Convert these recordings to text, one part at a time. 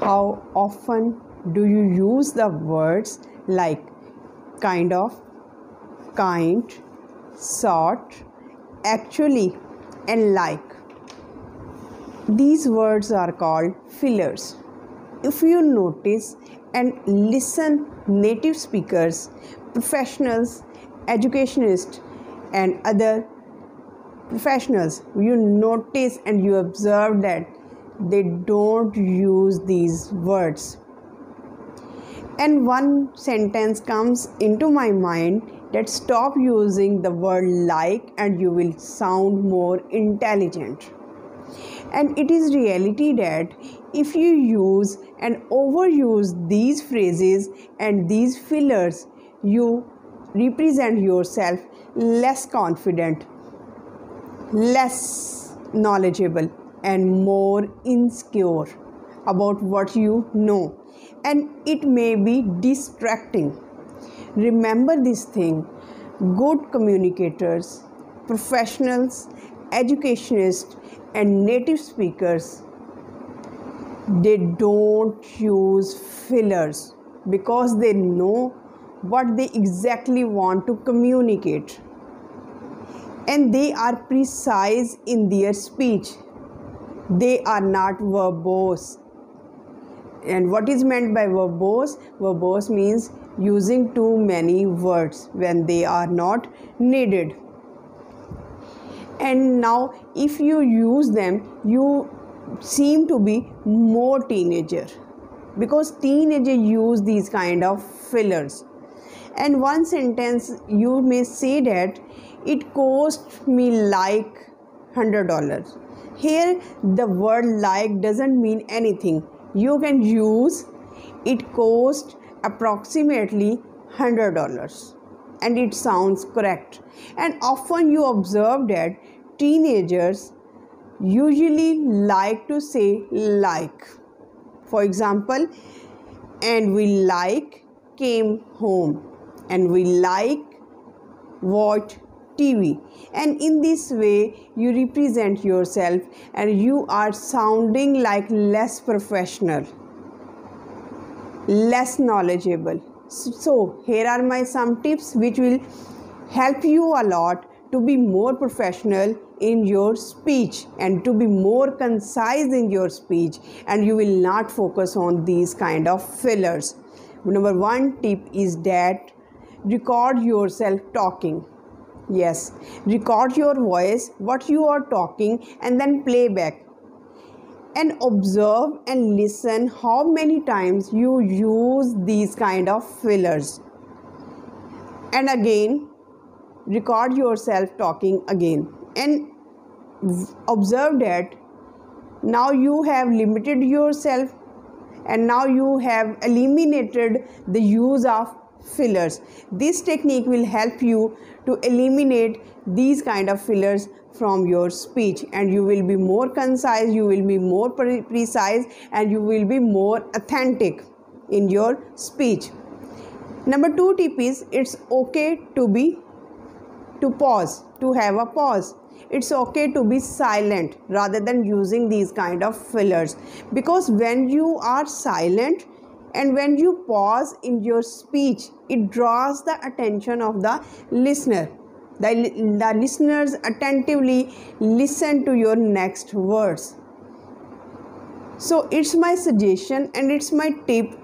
how often do you use the words like kind of, kind, sort, actually, and like? These words are called fillers. If you notice and listen, native speakers, professionals, educationists, and other professionals, you notice and you observe that they don't use these words. And one sentence comes into my mind that stop using the word like and you will sound more intelligent and it is reality that if you use and overuse these phrases and these fillers you represent yourself less confident less knowledgeable and more insecure about what you know. And it may be distracting. Remember this thing. Good communicators professionals educationists and native speakers they don't use fillers because they know what they exactly want to communicate. And they are precise in their speech they are not verbose. And what is meant by verbose? Verbose means using too many words when they are not needed. And now if you use them you seem to be more teenager. Because teenager use these kind of fillers. And one sentence you may say that it cost me like hundred dollars. Here the word like doesn't mean anything. You can use it cost approximately hundred dollars. And it sounds correct. And often you observe that teenagers usually like to say like. For example and we like came home. And we like watch TV and in this way you represent yourself and you are sounding like less professional less knowledgeable. So here are my some tips which will help you a lot to be more professional in your speech and to be more concise in your speech. And you will not focus on these kind of fillers. Number one tip is that record yourself talking yes. Record your voice what you are talking and then play back. And observe and listen how many times you use these kind of fillers. And again record yourself talking again. And observe that now you have limited yourself and now you have eliminated the use of fillers. This technique will help you to eliminate these kind of fillers from your speech and you will be more concise you will be more pre- precise and you will be more authentic in your speech. Number 2 tip is it's okay to be to pause to have a pause. It's okay to be silent rather than using these kind of fillers because when you are silent and when you pause in your speech it draws the attention of the listener. The, the listeners attentively listen to your next words. So it's my suggestion and it's my tip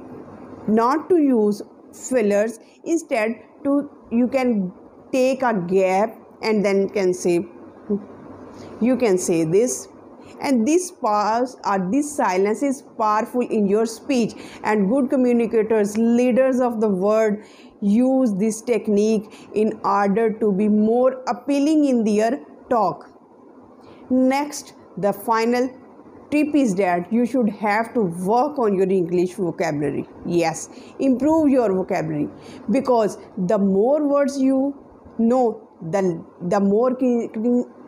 not to use fillers. Instead to you can take a gap and then can say you can say this and this pause or this silence is powerful in your speech. And good communicators leaders of the world use this technique in order to be more appealing in their talk. Next the final tip is that you should have to work on your english vocabulary. Yes improve your vocabulary. Because the more words you know the the more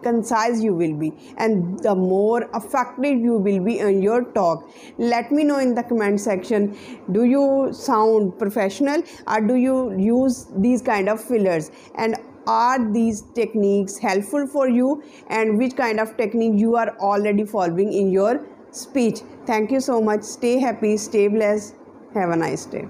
concise you will be and the more effective you will be in your talk let me know in the comment section do you sound professional or do you use these kind of fillers and are these techniques helpful for you and which kind of technique you are already following in your speech. Thank you so much. Stay happy, stay blessed. Have a nice day.